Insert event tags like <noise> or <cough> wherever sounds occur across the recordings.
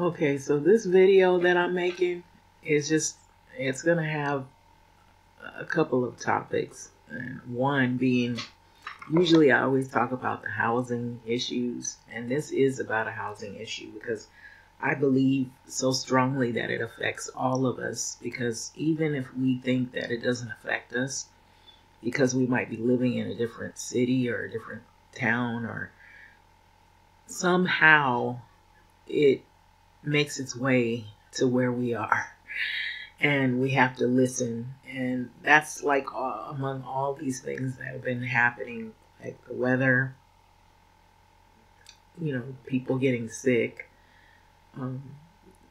Okay, so this video that I'm making is just, it's going to have a couple of topics. One being, usually I always talk about the housing issues, and this is about a housing issue because I believe so strongly that it affects all of us. Because even if we think that it doesn't affect us, because we might be living in a different city or a different town, or somehow it makes its way to where we are. And we have to listen. And that's like uh, among all these things that have been happening, like the weather, you know, people getting sick, um,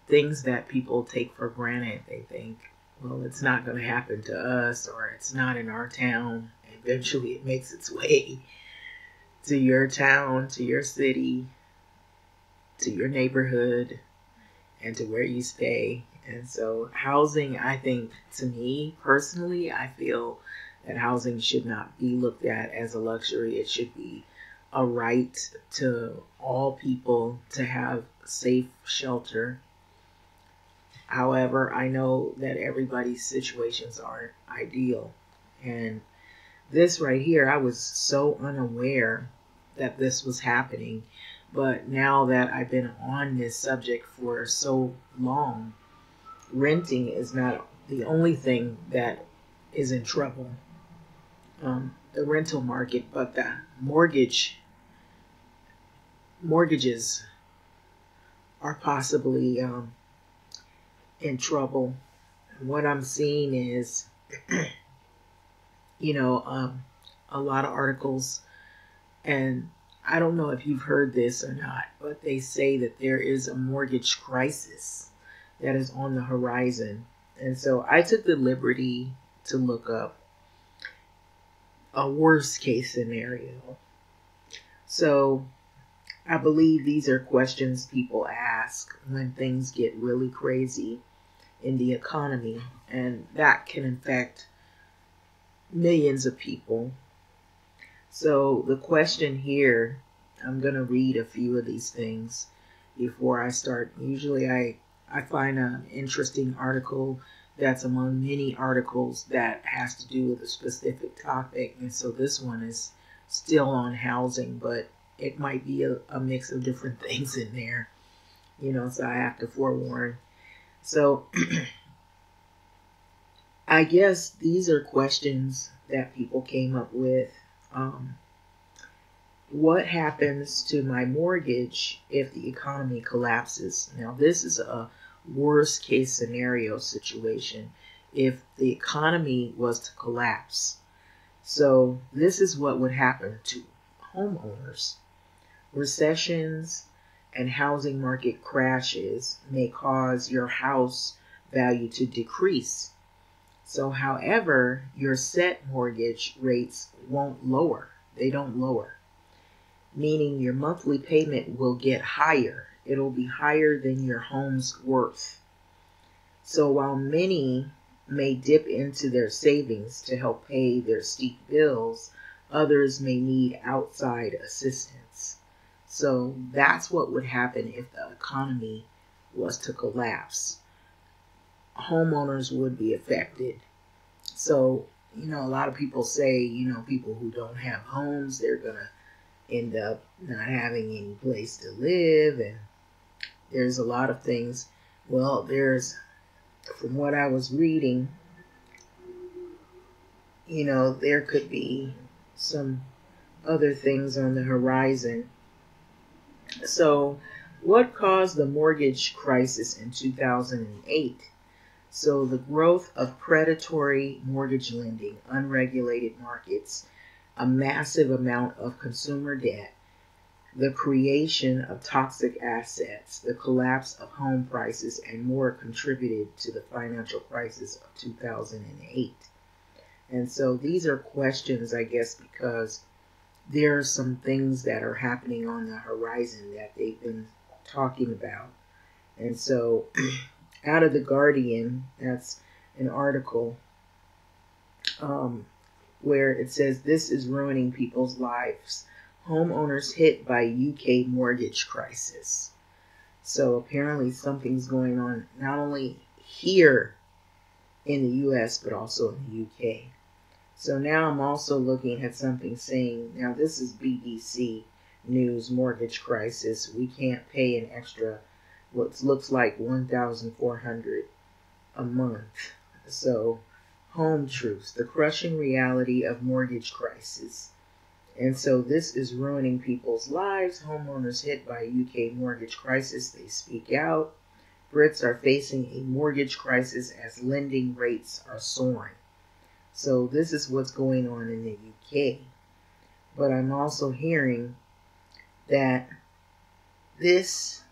things that people take for granted. They think, well, it's not going to happen to us or it's not in our town. Eventually, it makes its way to your town, to your city, to your neighborhood, and to where you stay. And so, housing, I think, to me personally, I feel that housing should not be looked at as a luxury. It should be a right to all people to have safe shelter. However, I know that everybody's situations aren't ideal. And this right here, I was so unaware that this was happening but now that I've been on this subject for so long, renting is not the only thing that is in trouble. Um, the rental market, but the mortgage mortgages are possibly um, in trouble. What I'm seeing is, <clears throat> you know, um, a lot of articles and I don't know if you've heard this or not, but they say that there is a mortgage crisis that is on the horizon. And so I took the liberty to look up a worst case scenario. So I believe these are questions people ask when things get really crazy in the economy, and that can affect millions of people so the question here, I'm going to read a few of these things before I start. Usually I, I find an interesting article that's among many articles that has to do with a specific topic. And so this one is still on housing, but it might be a, a mix of different <laughs> things in there. You know, so I have to forewarn. So <clears throat> I guess these are questions that people came up with um, what happens to my mortgage if the economy collapses? Now, this is a worst case scenario situation if the economy was to collapse. So, this is what would happen to homeowners. Recessions and housing market crashes may cause your house value to decrease so, however, your set mortgage rates won't lower. They don't lower, meaning your monthly payment will get higher. It'll be higher than your home's worth. So, while many may dip into their savings to help pay their steep bills, others may need outside assistance. So, that's what would happen if the economy was to collapse homeowners would be affected. So, you know, a lot of people say, you know, people who don't have homes, they're going to end up not having any place to live. And there's a lot of things. Well, there's, from what I was reading, you know, there could be some other things on the horizon. So, what caused the mortgage crisis in 2008? So the growth of predatory mortgage lending, unregulated markets, a massive amount of consumer debt, the creation of toxic assets, the collapse of home prices, and more contributed to the financial crisis of 2008. And so these are questions, I guess, because there are some things that are happening on the horizon that they've been talking about. And so <clears throat> out of the Guardian. That's an article um, where it says this is ruining people's lives. Homeowners hit by UK mortgage crisis. So apparently something's going on not only here in the US but also in the UK. So now I'm also looking at something saying, now this is BBC News mortgage crisis. We can't pay an extra what looks like 1400 a month. So home truths, the crushing reality of mortgage crisis. And so this is ruining people's lives. Homeowners hit by UK mortgage crisis, they speak out. Brits are facing a mortgage crisis as lending rates are soaring. So this is what's going on in the UK. But I'm also hearing that this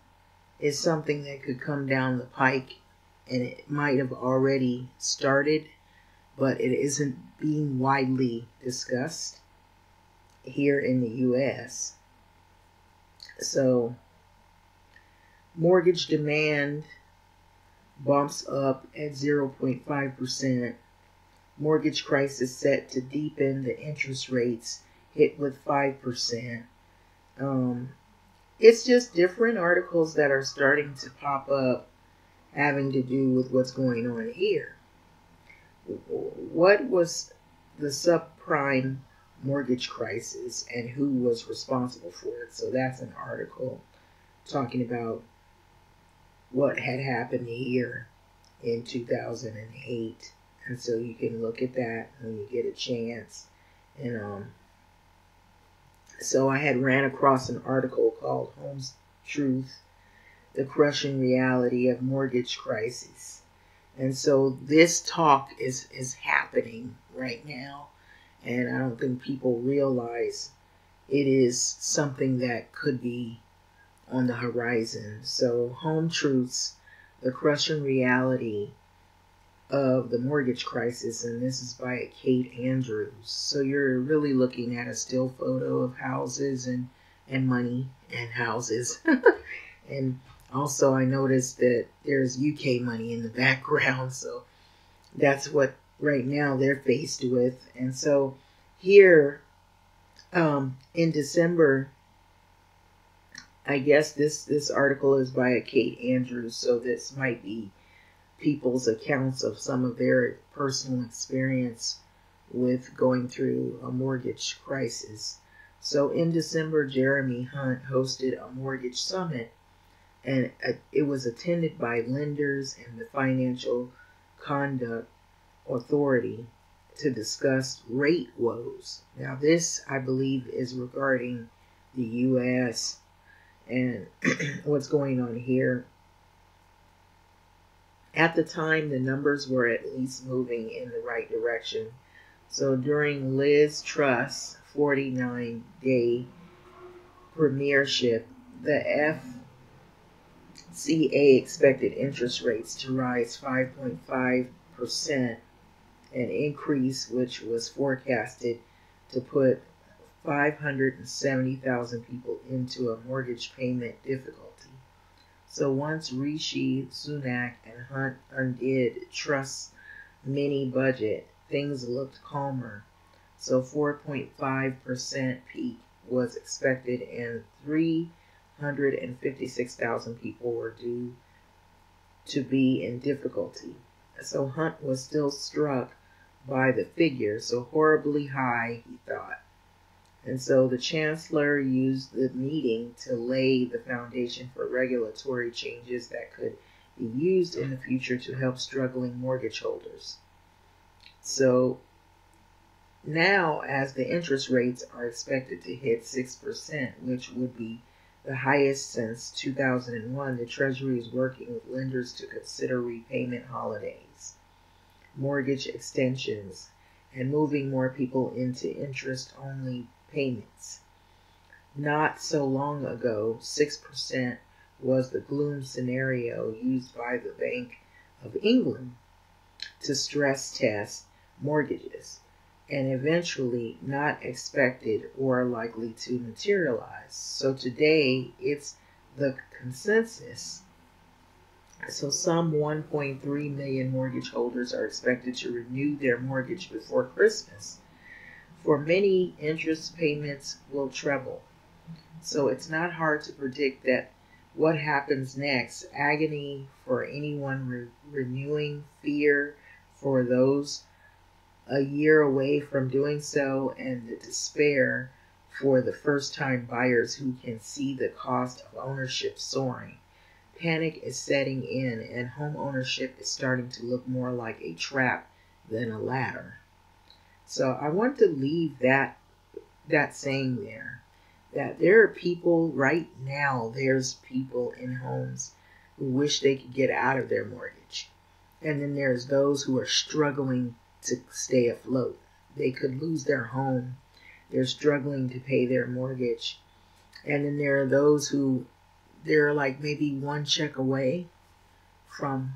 is something that could come down the pike and it might have already started, but it isn't being widely discussed here in the US. So, mortgage demand bumps up at 0.5%. Mortgage crisis set to deepen the interest rates hit with 5%. Um, it's just different articles that are starting to pop up having to do with what's going on here. What was the subprime mortgage crisis and who was responsible for it? So that's an article talking about what had happened here in 2008. And so you can look at that when you get a chance. And um, so I had ran across an article called Home's Truth The Crushing Reality of Mortgage Crisis. And so this talk is, is happening right now. And I don't think people realize it is something that could be on the horizon. So, Home Truths The Crushing Reality of the mortgage crisis, and this is by Kate Andrews. So you're really looking at a still photo of houses and and money and houses. <laughs> and also I noticed that there's UK money in the background, so that's what right now they're faced with. And so here um, in December, I guess this this article is by a Kate Andrews, so this might be people's accounts of some of their personal experience with going through a mortgage crisis. So in December, Jeremy Hunt hosted a mortgage summit, and it was attended by lenders and the Financial Conduct Authority to discuss rate woes. Now, this, I believe, is regarding the U.S. and <clears throat> what's going on here at the time, the numbers were at least moving in the right direction. So during Liz Truss' 49 day premiership, the FCA expected interest rates to rise 5.5%, an increase which was forecasted to put 570,000 people into a mortgage payment difficulty. So once Rishi Sunak and Hunt undid Truss mini budget, things looked calmer. So 4.5% peak was expected and 356,000 people were due to be in difficulty. So Hunt was still struck by the figure, so horribly high, he thought. And so the chancellor used the meeting to lay the foundation for regulatory changes that could be used in the future to help struggling mortgage holders. So now, as the interest rates are expected to hit 6%, which would be the highest since 2001, the Treasury is working with lenders to consider repayment holidays, mortgage extensions, and moving more people into interest only payments. Not so long ago, 6% was the gloom scenario used by the Bank of England to stress test mortgages and eventually not expected or likely to materialize. So today it's the consensus. So some 1.3 million mortgage holders are expected to renew their mortgage before Christmas for many interest payments will treble. So it's not hard to predict that what happens next? Agony for anyone re- renewing, fear for those a year away from doing so, and the despair for the first time buyers who can see the cost of ownership soaring. Panic is setting in, and home ownership is starting to look more like a trap than a ladder. So I want to leave that that saying there that there are people right now there's people in homes who wish they could get out of their mortgage. And then there's those who are struggling to stay afloat. They could lose their home. They're struggling to pay their mortgage. And then there are those who they're like maybe one check away from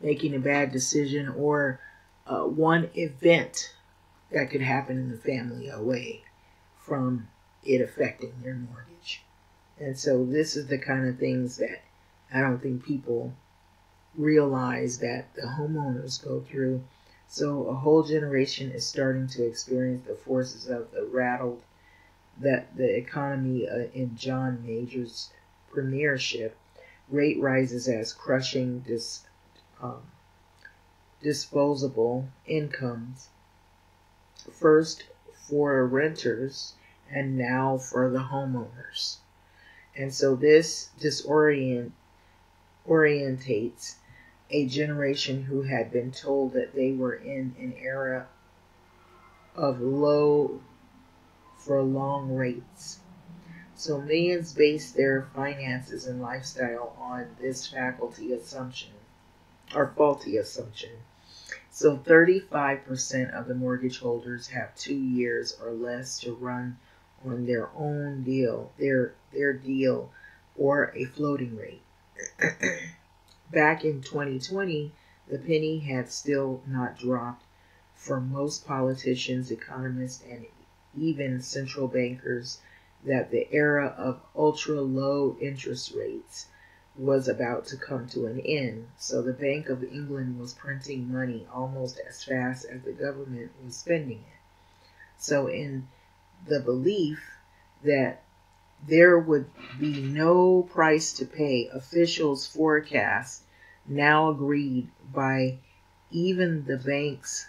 making a bad decision or uh, one event that could happen in the family away from it affecting their mortgage. And so this is the kind of things that I don't think people realize that the homeowners go through. So a whole generation is starting to experience the forces of the rattled that the economy uh, in John Major's premiership rate rises as crushing this um, disposable incomes first for renters and now for the homeowners. And so this disorient orientates a generation who had been told that they were in an era of low for long rates. So millions base their finances and lifestyle on this faculty assumption or faulty assumption. So 35% of the mortgage holders have two years or less to run on their own deal, their their deal, or a floating rate. <clears throat> Back in 2020, the penny had still not dropped for most politicians, economists, and even central bankers that the era of ultra low interest rates was about to come to an end. So the Bank of England was printing money almost as fast as the government was spending it. So in the belief that there would be no price to pay, officials forecast now agreed by even the bank's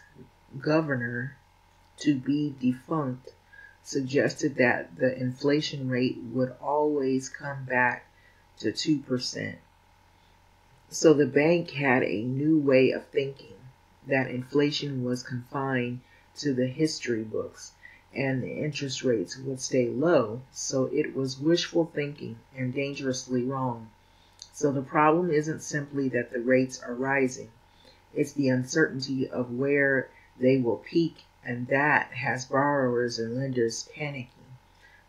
governor to be defunct suggested that the inflation rate would always come back to 2%. So the bank had a new way of thinking that inflation was confined to the history books and the interest rates would stay low. So it was wishful thinking and dangerously wrong. So the problem isn't simply that the rates are rising, it's the uncertainty of where they will peak, and that has borrowers and lenders panicking.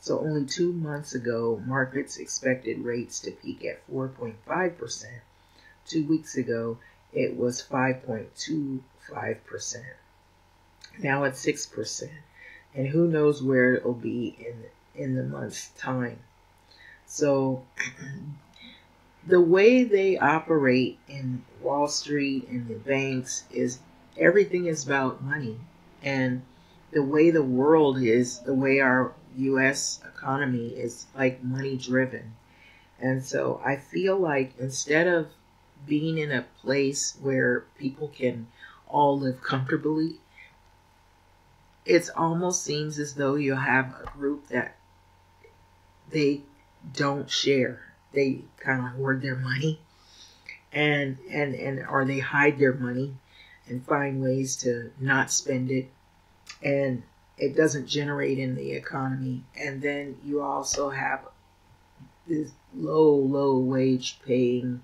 So only two months ago, markets expected rates to peak at 4.5%. Two weeks ago, it was 5.25%. Now it's 6% and who knows where it'll be in in the month's time. So <clears throat> the way they operate in Wall Street and the banks is everything is about money. And the way the world is, the way our US economy is like money driven. And so I feel like instead of being in a place where people can all live comfortably it almost seems as though you have a group that they don't share. They kind of hoard their money and and and or they hide their money and find ways to not spend it and it doesn't generate in the economy and then you also have this low low wage paying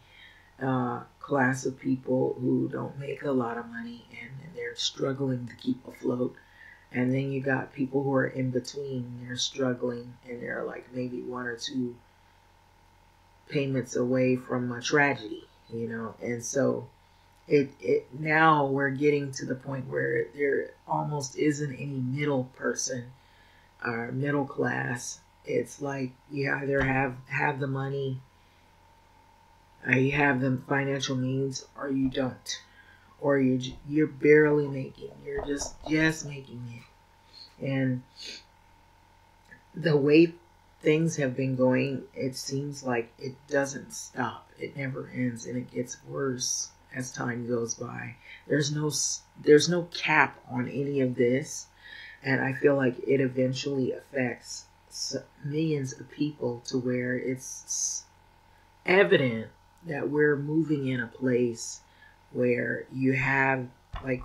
uh, class of people who don't make a lot of money and, and they're struggling to keep afloat and then you got people who are in between. They're struggling and they're like maybe one or two payments away from a tragedy, you know. And so it it now we're getting to the point where there almost isn't any middle person or middle class. It's like you either have have the money, or you have the financial means, or you don't or you're you're barely making. You're just just making it, and the way things have been going, it seems like it doesn't stop. It never ends and it gets worse as time goes by. There's no there's no cap on any of this, and I feel like it eventually affects millions of people to where it's evident that we're moving in a place where you have like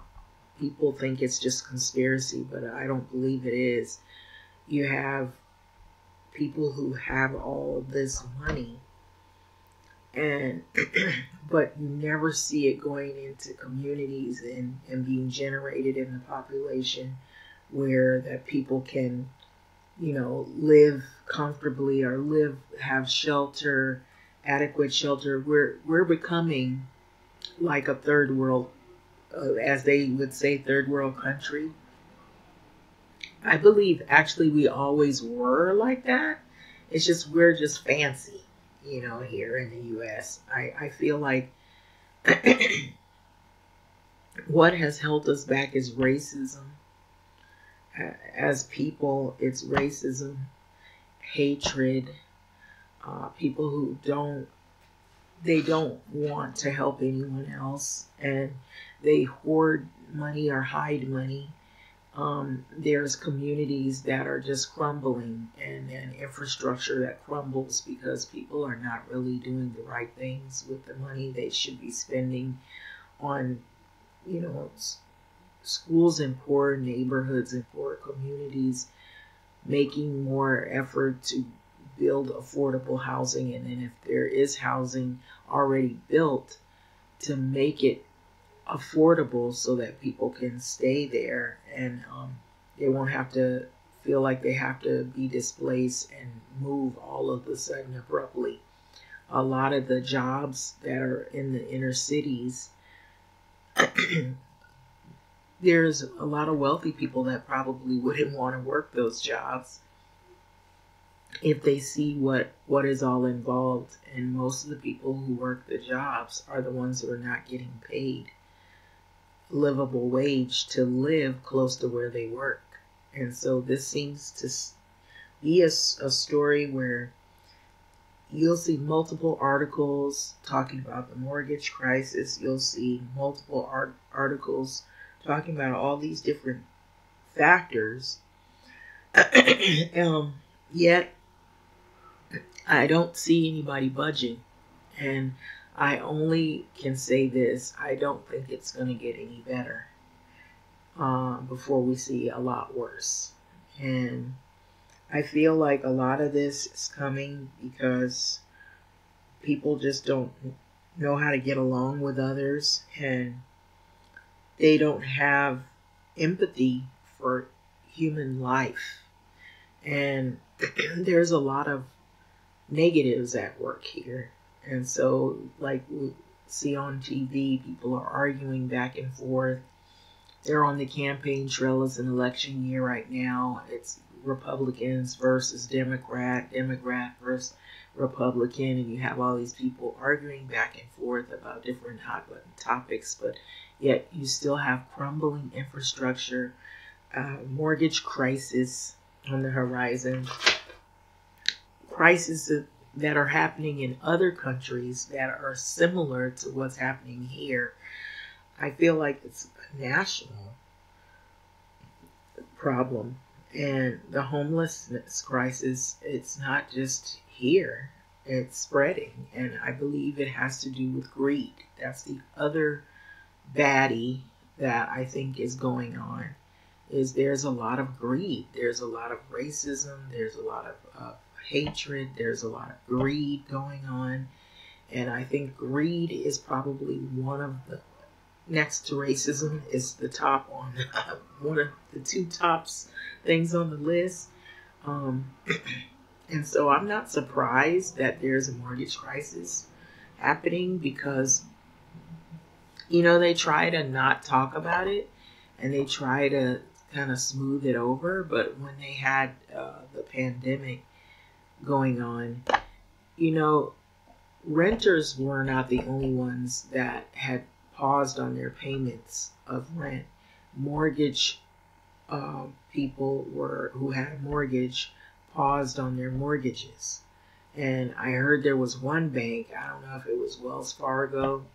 people think it's just conspiracy, but I don't believe it is. You have people who have all this money and <clears throat> but you never see it going into communities and, and being generated in the population where that people can you know live comfortably or live have shelter adequate shelter. We're we're becoming like a third world uh, as they would say third world country. I believe actually we always were like that. It's just we're just fancy you know, here in the US. I, I feel like <clears throat> what has held us back is racism. As people, it's racism, hatred, uh, people who don't they don't want to help anyone else and they hoard money or hide money um, there's communities that are just crumbling and, and infrastructure that crumbles because people are not really doing the right things with the money they should be spending on, you know, schools in poor neighborhoods and poor communities, making more effort to build affordable housing. And then if there is housing already built, to make it affordable so that people can stay there and um, they won't have to feel like they have to be displaced and move all of a sudden abruptly. A lot of the jobs that are in the inner cities, <clears throat> there's a lot of wealthy people that probably wouldn't want to work those jobs if they see what what is all involved and most of the people who work the jobs are the ones who are not getting paid livable wage to live close to where they work. And so this seems to be a, a story where you'll see multiple articles talking about the mortgage crisis. You'll see multiple art- articles talking about all these different factors. <coughs> um, yet, I don't see anybody budging. And I only can say this I don't think it's going to get any better uh, before we see a lot worse. And I feel like a lot of this is coming because people just don't know how to get along with others and they don't have empathy for human life. And <clears throat> there's a lot of negatives at work here. And so, like we see on TV, people are arguing back and forth. They're on the campaign trail. It's an election year right now. It's Republicans versus Democrat, Democrat versus Republican, and you have all these people arguing back and forth about different hot button topics, but yet you still have crumbling infrastructure, uh, mortgage crisis on the horizon, crisis that are happening in other countries that are similar to what's happening here. I feel like it's a national problem. And the homelessness crisis, it's not just here, it's spreading. And I believe it has to do with greed. That's the other baddie that I think is going on is there's a lot of greed. There's a lot of racism. There's a lot of uh, hatred, there's a lot of greed going on. And I think greed is probably one of the next to racism is the top on <laughs> one of the two tops things on the list. Um, <clears throat> and so I'm not surprised that there's a mortgage crisis happening because you know they try to not talk about it and they try to kind of smooth it over but when they had uh, the pandemic going on. You know, renters were not the only ones that had paused on their payments of rent. Mortgage uh, people were who had a mortgage paused on their mortgages. And I heard there was one bank, I don't know if it was Wells Fargo,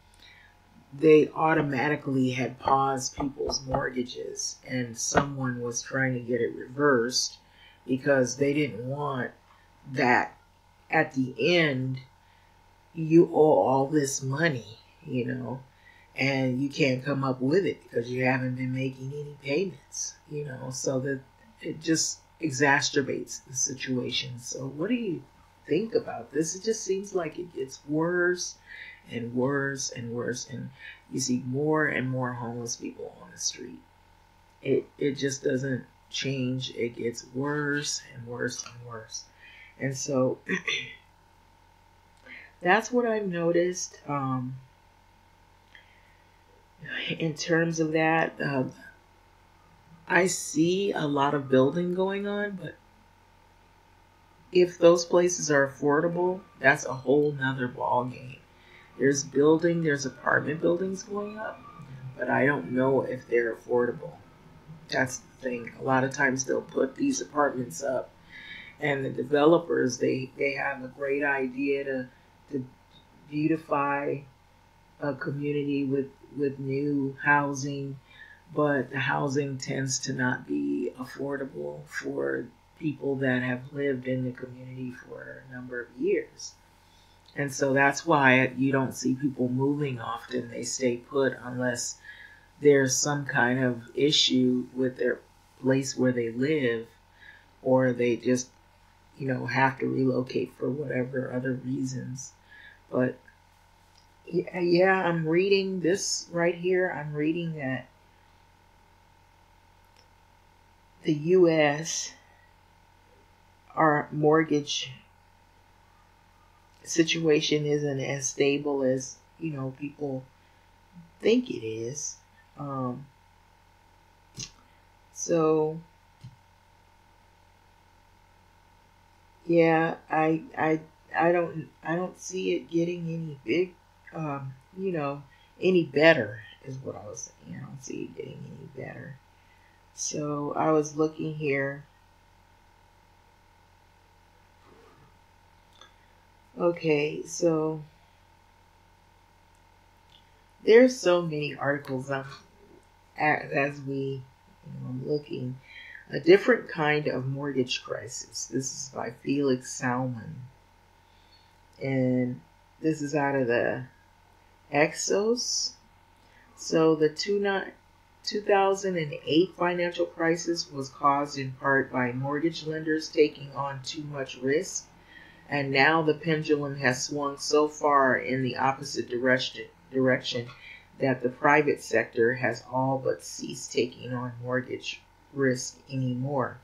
they automatically had paused people's mortgages and someone was trying to get it reversed because they didn't want that at the end you owe all this money, you know, and you can't come up with it because you haven't been making any payments, you know, so that it just exacerbates the situation. So, what do you think about this? It just seems like it gets worse and worse and worse, and you see more and more homeless people on the street. It it just doesn't change. It gets worse and worse and worse, and so <clears throat> that's what I've noticed. Um, in terms of that, uh, I see a lot of building going on, but if those places are affordable, that's a whole nother ball game. There's building, there's apartment buildings going up, but I don't know if they're affordable. That's the thing. A lot of times they'll put these apartments up, and the developers they they have a great idea to to beautify a community with with new housing, but the housing tends to not be affordable for people that have lived in the community for a number of years. And so that's why you don't see people moving often. They stay put unless there's some kind of issue with their place where they live or they just, you know, have to relocate for whatever other reasons. But yeah, yeah, I'm reading this right here. I'm reading that the U.S. our mortgage situation isn't as stable as you know people think it is. Um, so yeah, I I I don't I don't see it getting any big um, you know, any better is what I was saying. I don't see it getting any better. So I was looking here. Okay, so there's so many articles I'm as we you know, looking a different kind of mortgage crisis. This is by Felix Salmon, and this is out of the Axios. So the two 2008 financial crisis was caused in part by mortgage lenders taking on too much risk, and now the pendulum has swung so far in the opposite direction, direction that the private sector has all but ceased taking on mortgage risk anymore.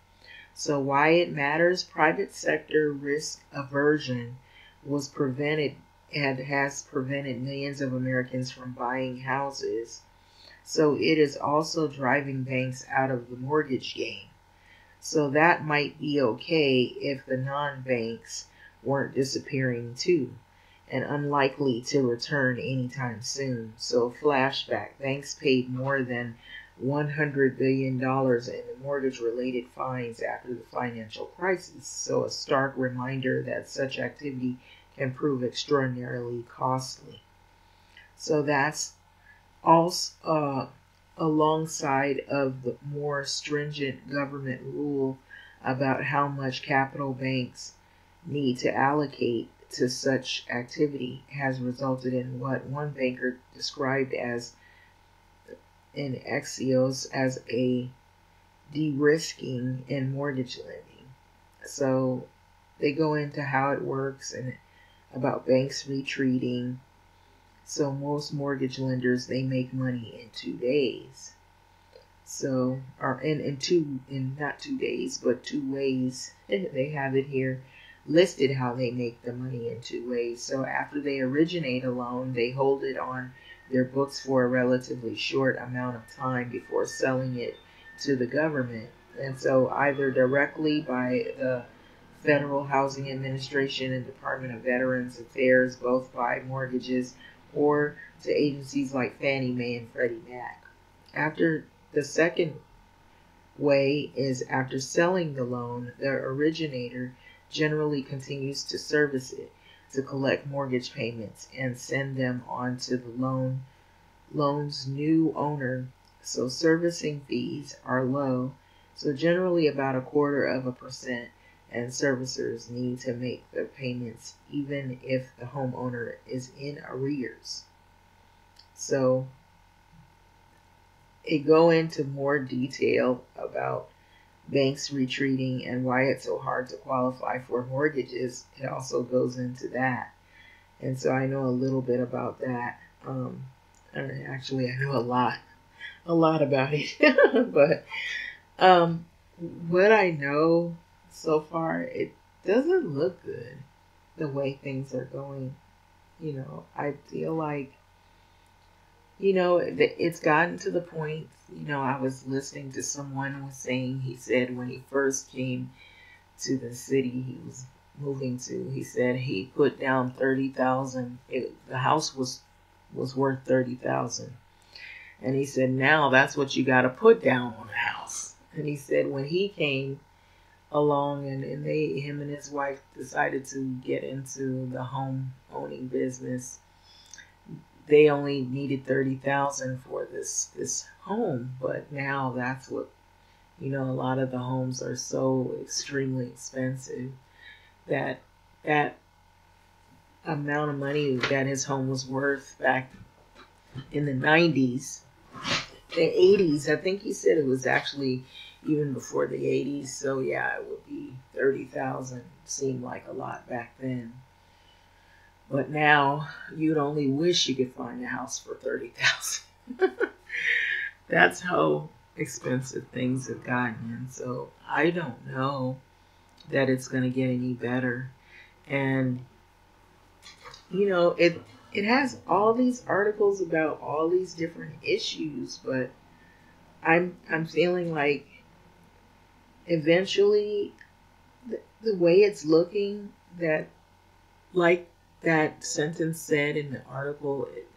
So, why it matters, private sector risk aversion was prevented and has prevented millions of Americans from buying houses. So it is also driving banks out of the mortgage game. So that might be okay if the non banks weren't disappearing too and unlikely to return anytime soon. So, flashback banks paid more than $100 billion in mortgage related fines after the financial crisis. So, a stark reminder that such activity can prove extraordinarily costly. So that's also uh, alongside of the more stringent government rule about how much capital banks need to allocate to such activity has resulted in what one banker described as in Axios as a de-risking in mortgage lending. So they go into how it works and about banks retreating. So most mortgage lenders they make money in two days. So or in, in two in not two days but two ways. <laughs> they have it here listed how they make the money in two ways. So after they originate a loan, they hold it on their books for a relatively short amount of time before selling it to the government. And so either directly by the Federal Housing Administration and Department of Veterans Affairs both buy mortgages or to agencies like Fannie Mae and Freddie Mac. After the second way is after selling the loan, the originator generally continues to service it to collect mortgage payments and send them on to the loan loan's new owner. So servicing fees are low, so generally about a quarter of a percent and servicers need to make the payments even if the homeowner is in arrears. So it go into more detail about banks retreating and why it's so hard to qualify for mortgages. It also goes into that. And so I know a little bit about that. Um, actually, I know a lot, a lot about it. <laughs> but um, what I know so far, it doesn't look good the way things are going. You know, I feel like you know, it's gotten to the point, you know, I was listening to someone was saying, he said when he first came to the city he was moving to, he said he put down 30,000. The house was, was worth 30,000. And he said, now that's what you got to put down on a house. And he said when he came along and, and they, him and his wife decided to get into the home owning business, they only needed 30,000 for this this home, but now that's what you know, a lot of the homes are so extremely expensive that that amount of money that his home was worth back in the 90s, the 80s, I think he said it was actually even before the 80s. So yeah, it would be 30,000 seemed like a lot back then. But now you'd only wish you could find a house for 30,000. <laughs> That's how expensive things have gotten. And so I don't know that it's going to get any better. And you know, it it has all these articles about all these different issues, but I'm I'm feeling like eventually the, the way it's looking that like that sentence said in the article, it,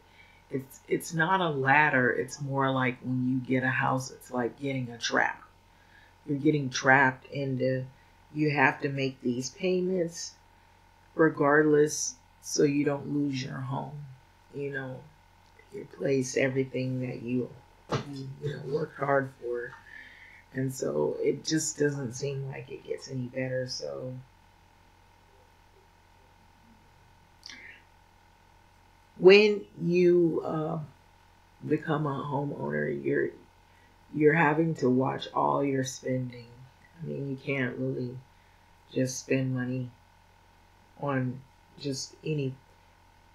it's it's not a ladder. It's more like when you get a house, it's like getting a trap. You're getting trapped into. Uh, you have to make these payments, regardless, so you don't lose your home. You know, your place, everything that you you, you know worked hard for, and so it just doesn't seem like it gets any better. So when you uh, become a homeowner, you're you're having to watch all your spending. I mean, you can't really just spend money on just any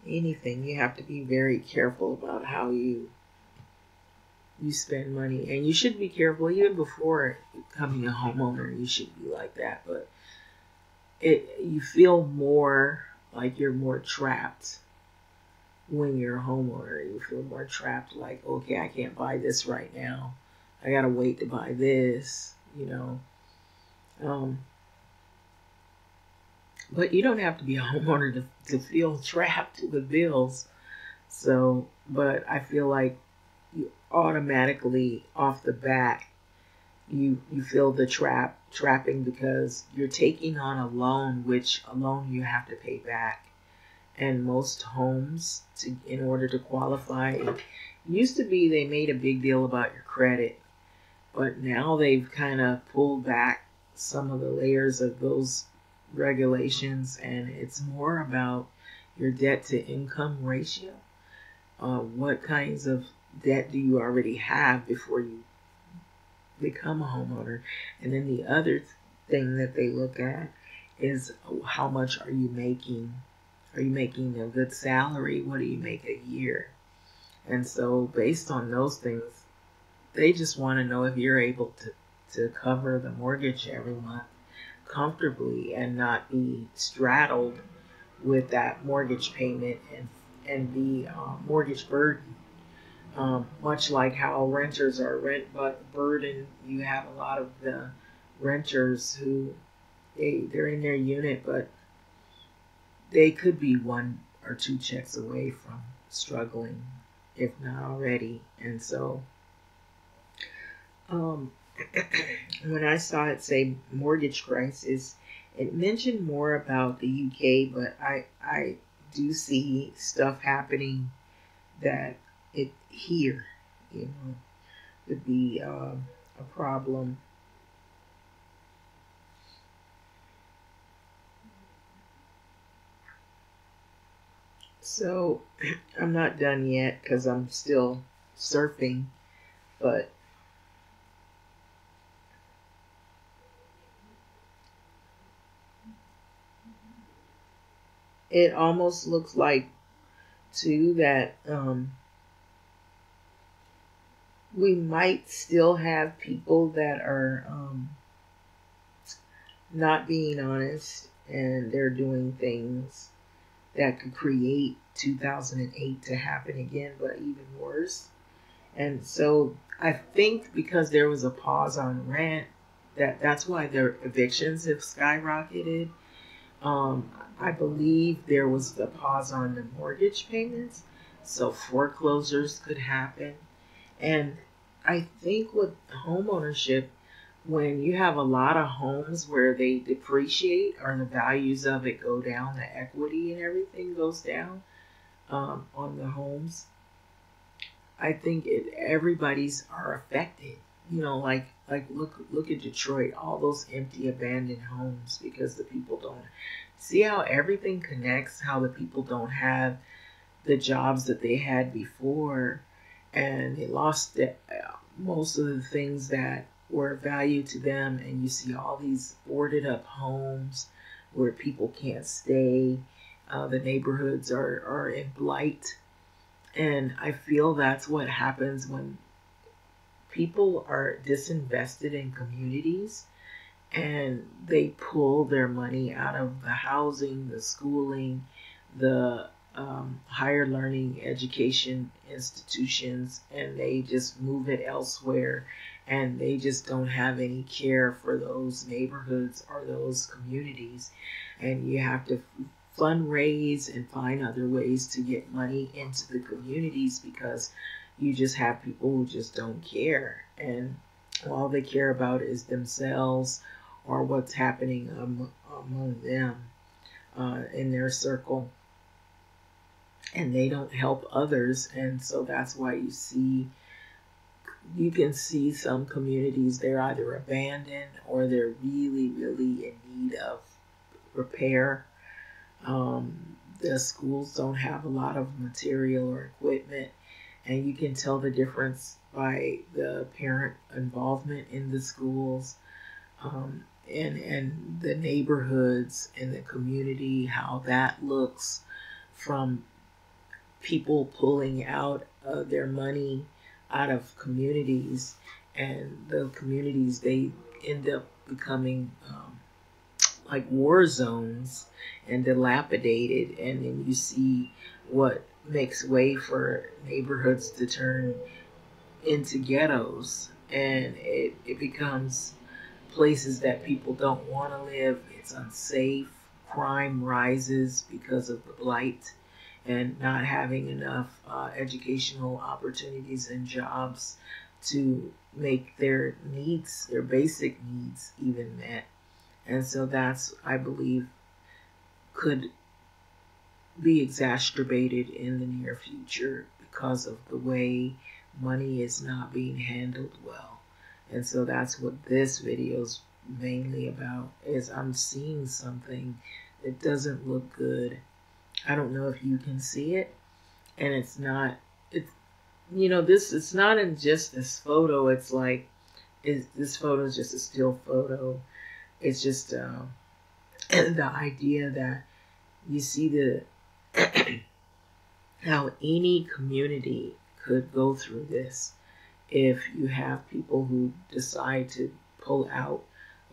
anything. You have to be very careful about how you you spend money, and you should be careful even before becoming a homeowner. You should be like that, but it you feel more like you're more trapped when you're a homeowner. You feel more trapped, like, okay, I can't buy this right now. I gotta wait to buy this, you know. Um, but you don't have to be a <laughs> homeowner to, to feel trapped with bills. So, but I feel like you automatically off the bat you you feel the trap trapping because you're taking on a loan which a loan you have to pay back and most homes to in order to qualify. It used to be they made a big deal about your credit, but now they've kind of pulled back some of the layers of those regulations, and it's more about your debt to income ratio. Uh, what kinds of debt do you already have before you become a homeowner? And then the other thing that they look at is how much are you making are you making a good salary? What do you make a year? And so, based on those things, they just want to know if you're able to, to cover the mortgage every month comfortably and not be straddled with that mortgage payment and and the uh, mortgage burden. Um, much like how renters are rent but burden, you have a lot of the renters who they they're in their unit but they could be one or two checks away from struggling, if not already. And so, um, <clears throat> when I saw it say mortgage crisis, it mentioned more about the UK, but I I do see stuff happening that it here, you know, would be uh, a problem. So I'm not done yet because I'm still surfing, but it almost looks like too that um, we might still have people that are um, not being honest and they're doing things that could create 2008 to happen again, but even worse. And so I think because there was a pause on rent, that that's why their evictions have skyrocketed. Um, I believe there was the pause on the mortgage payments, so foreclosures could happen. And I think with home ownership, when you have a lot of homes where they depreciate or the values of it go down, the equity and everything goes down um, on the homes, I think it, everybody's are affected. You know, like like look look at Detroit, all those empty abandoned homes because the people don't see how everything connects, how the people don't have the jobs that they had before and they lost the, uh, most of the things that were value to them and you see all these boarded up homes where people can't stay. Uh, the neighborhoods are, are in blight. And i feel that's what happens when people are disinvested in communities and they pull their money out of the housing the schooling the um, higher learning education institutions and they just move it elsewhere and they just don't have any care for those neighborhoods or those communities. And you have to fundraise and find other ways to get money into the communities because you just have people who just don't care. And all they care about is themselves or what's happening um, among them uh, in their circle. And they don't help others. And so that's why you see you can see some communities they're either abandoned or they're really really in need of repair. Um, the schools don't have a lot of material or equipment and you can tell the difference by the parent involvement in the schools um, and and the neighborhoods and the community how that looks from people pulling out uh, their money out of communities, and the communities they end up becoming um, like war zones and dilapidated, and then you see what makes way for neighborhoods to turn into ghettos, and it, it becomes places that people don't want to live. It's unsafe. Crime rises because of the blight and not having enough uh, educational opportunities and jobs to make their needs, their basic needs, even met. And so that's, I believe, could be exacerbated in the near future because of the way money is not being handled well. And so that's what this video is mainly about is I'm seeing something that doesn't look good I don't know if you can see it. And it's not, it's, you know, this, it's not in just this photo. It's like, is this photo is just a still photo. It's just uh, <clears throat> the idea that you see the, <clears throat> how any community could go through this if you have people who decide to pull out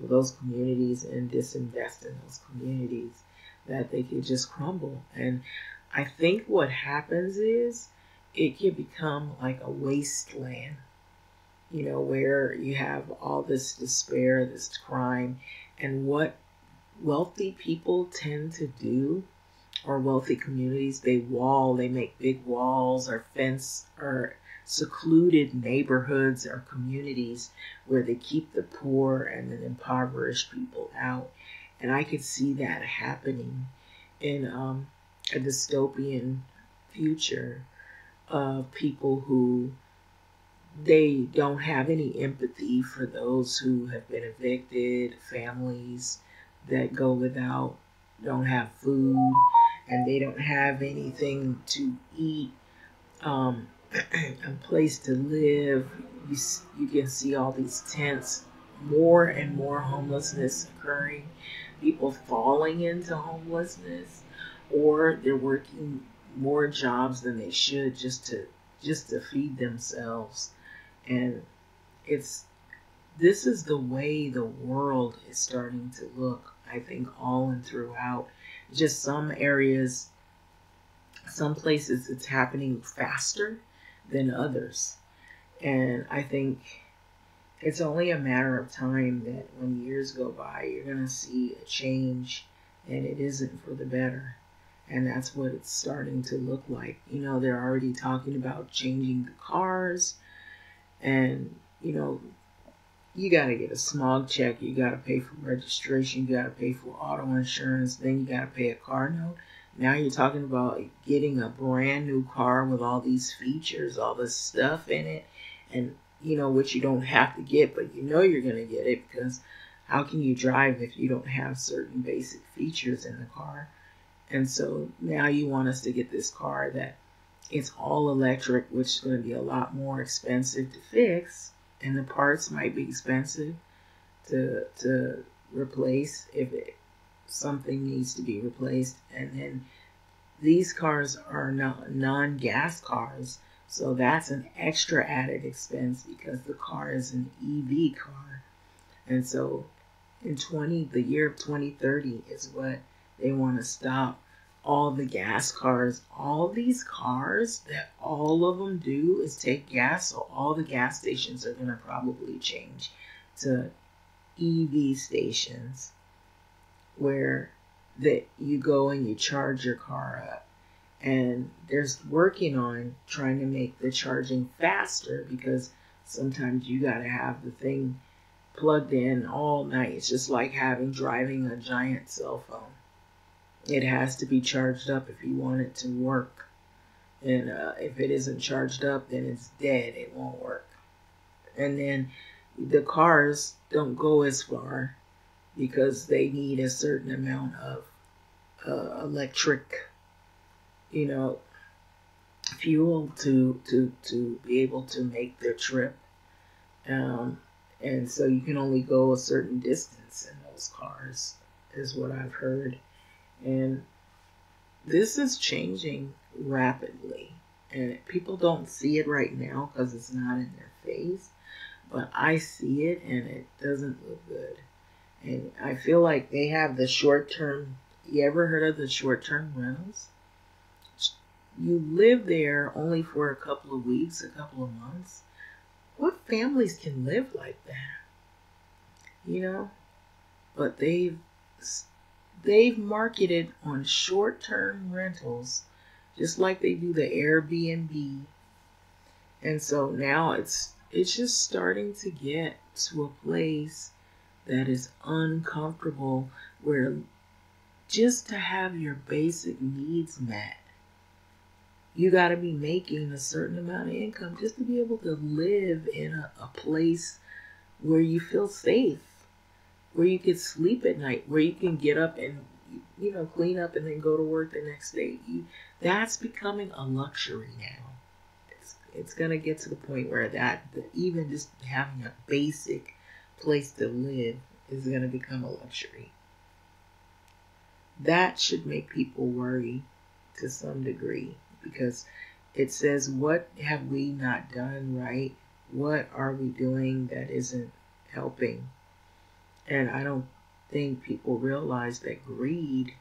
of those communities and disinvest in those communities that they could just crumble. And I think what happens is it can become like a wasteland, you know, where you have all this despair, this crime, and what wealthy people tend to do or wealthy communities they wall they make big walls or fence or secluded neighborhoods or communities where they keep the poor and the impoverished people out. And I could see that happening in um, a dystopian future of people who they don't have any empathy for those who have been evicted, families that go without, don't have food, and they don't have anything to eat, um, <clears throat> a place to live. You, you can see all these tents, more and more homelessness occurring, people falling into homelessness, or they're working more jobs than they should just to just to feed themselves. And it's this is the way the world is starting to look i think all and throughout. Just some areas some places it's happening faster than others. And i think it's only a matter of time that when years go by you're going to see a change and it isn't for the better. And that's what it's starting to look like. You know they're already talking about changing the cars and you know you got to get a smog check. You got to pay for registration. You got to pay for auto insurance. Then you got to pay a car note. Now you're talking about getting a brand new car with all these features all this stuff in it. And you know what you don't have to get but you know you're going to get it because how can you drive if you don't have certain basic features in the car and so now you want us to get this car that it's all electric, which is going to be a lot more expensive to fix, and the parts might be expensive to to replace if it, something needs to be replaced. And then these cars are not non-gas cars, so that's an extra added expense because the car is an EV car. And so in 20 the year of 2030 is what they want to stop all the gas cars, all these cars that all of them do is take gas. So all the gas stations are going to probably change to EV stations where that you go and you charge your car up. And there's working on trying to make the charging faster because sometimes you got to have the thing plugged in all night. It's just like having driving a giant cell phone it has to be charged up if you want it to work. And uh, if it isn't charged up, then it's dead. It won't work. And then the cars don't go as far because they need a certain amount of uh, electric, you know, fuel to to to be able to make their trip. Um, and so you can only go a certain distance in those cars, is what I've heard. And this is changing rapidly. And people don't see it right now because it's not in their face. But I see it and it doesn't look good. And I feel like they have the short term. You ever heard of the short term rentals? You live there only for a couple of weeks, a couple of months. What families can live like that? You know? But they've they've marketed on short term rentals just like they do the Airbnb. And so now it's it's just starting to get to a place that is uncomfortable where just to have your basic needs met you got to be making a certain amount of income just to be able to live in a, a place where you feel safe where you can sleep at night, where you can get up and you know clean up and then go to work the next day. You, that's becoming a luxury now. It's it's gonna get to the point where that even just having a basic place to live is gonna become a luxury. That should make people worry to some degree because it says, What have we not done right? What are we doing that isn't helping? And I don't think people realize that greed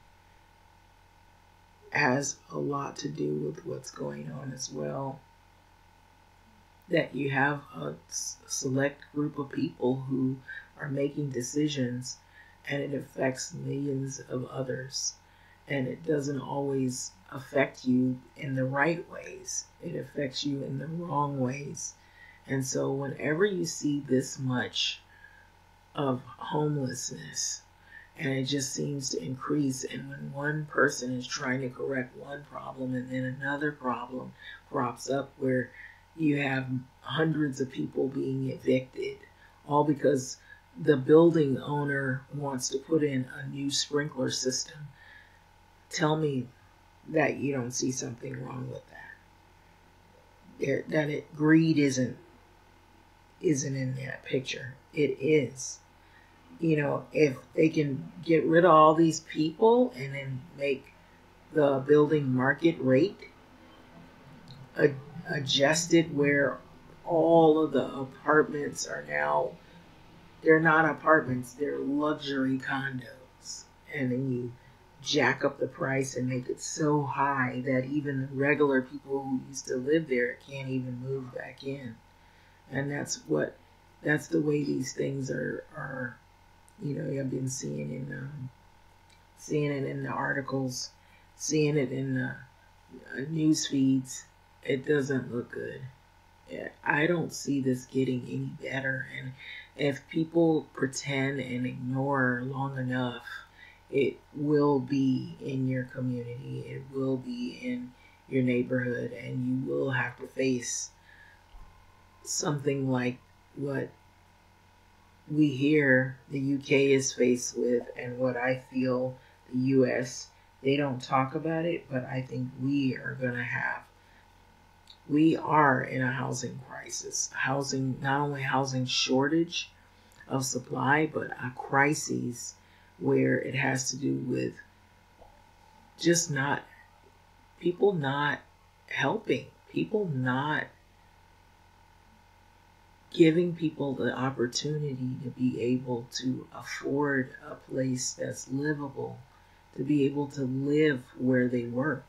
has a lot to do with what's going on as well. That you have a select group of people who are making decisions and it affects millions of others. And it doesn't always affect you in the right ways. It affects you in the wrong ways. And so, whenever you see this much of homelessness, and it just seems to increase, and when one person is trying to correct one problem, and then another problem crops up where you have hundreds of people being evicted, all because the building owner wants to put in a new sprinkler system. Tell me that you don't see something wrong with that. There, that it greed isn't isn't in that picture. It is. You know, if they can get rid of all these people and then make the building market rate adjusted where all of the apartments are now they're not apartments, they're luxury condos. And then you jack up the price and make it so high that even the regular people who used to live there can't even move back in. And that's what that's the way these things are are you know, I've been seeing in um, seeing it in the articles, seeing it in the uh, news feeds. It doesn't look good. I don't see this getting any better. And if people pretend and ignore long enough, it will be in your community, it will be in your neighborhood, and you will have to face something like what we hear the UK is faced with, and what I feel the US. They don't talk about it, but I think we are going to have we are in a housing crisis. Housing, not only housing shortage of supply, but a crisis where it has to do with just not people not helping, people not giving people the opportunity to be able to afford a place that's livable, to be able to live where they work